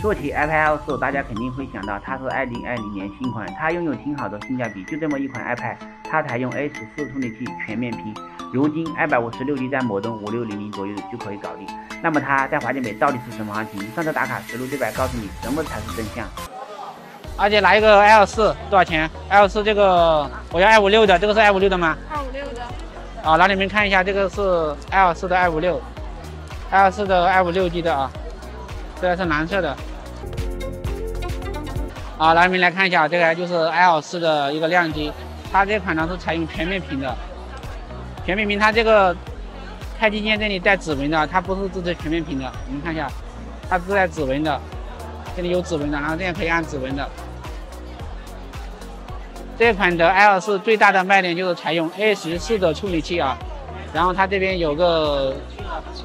说起 iPad Air 4，大家肯定会想到它是2020年新款，它拥有挺好的性价比，就这么一款 iPad，它采用 A14 处理器，全面屏，如今 256G 在某东五六零零左右就可以搞定。那么它在华强北到底是什么行情？上车打卡实录对白告诉你什么才是真相。而且拿一个 L 四多少钱？L 四这个我要 i 五六的，这个是 i 五六的吗？i 五六的。啊，拿你们看一下，这个是 L 四的 i 五六，L 四的 i 五六 G 的啊，这个是蓝色的。好，来，我们来看一下，这个就是 L 四的一个亮机，它这款呢是采用全面屏的，全面屏它这个开机键这里带指纹的，它不是支持全面屏的。你们看一下，它是带指纹的，这里有指纹的，然后这样可以按指纹的。这款的 L 四最大的卖点就是采用 A 十四的处理器啊，然后它这边有个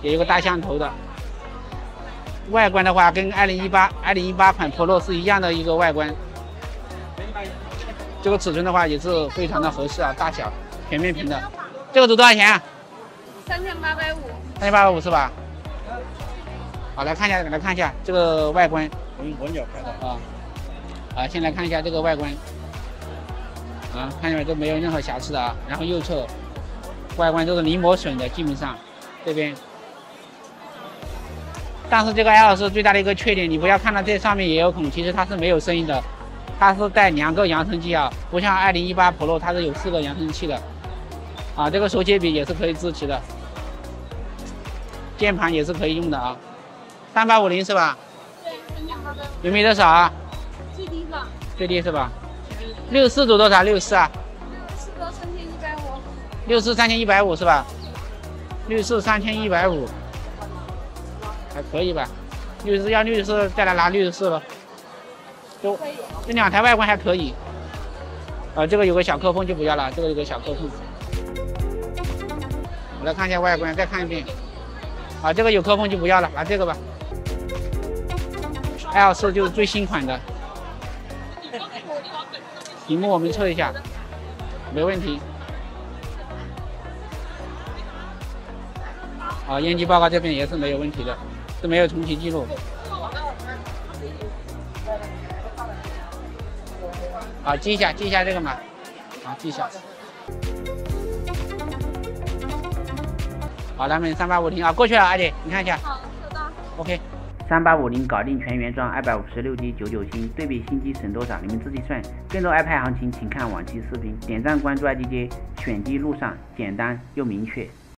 也有个大象头的。外观的话，跟二零一八、二零一八款 Pro 是一样的一个外观。这个尺寸的话也是非常的合适啊，大小全面屏的。这个值多少钱啊？三千八百五。三千八百五是吧？好，来看一下，来看一下这个外观。闻闻脚看的啊。啊，先来看一下这个外观。啊，看见没？都没有任何瑕疵的啊。然后右侧外观都是零磨损的，基本上这边。但是这个 L 是最大的一个缺点，你不要看到这上面也有孔，其实它是没有声音的，它是带两个扬声器啊，不像2018 Pro 它是有四个扬声器的，啊，这个手写笔也是可以支持的，键盘也是可以用的啊，三八五零是吧？对，有没有多少啊？最低吧？最低是吧？六四组多少？六四啊？六四的三千一百五。六四三千一百五是吧？六四三千一百五。还可以吧，六十要六十再来拿六十四了，就这两台外观还可以，啊，这个有个小扣缝就不要了，这个有个小扣缝。我来看一下外观，再看一遍，啊，这个有扣缝就不要了，拿这个吧。L 四就是最新款的，屏幕我们测一下，没问题。啊，验机报告这边也是没有问题的。是没有重启记录。好，记一下，记一下这个码。好，记一下。好，咱们三八五零啊，过去了，阿姐，你看一下。好，收到。OK。三八五零搞定全原装，二百五十六 G 九九新，对比新机省多少？你们自己算。更多 iPad 行情，请看往期视频。点赞关注 IDJ，选机路上简单又明确。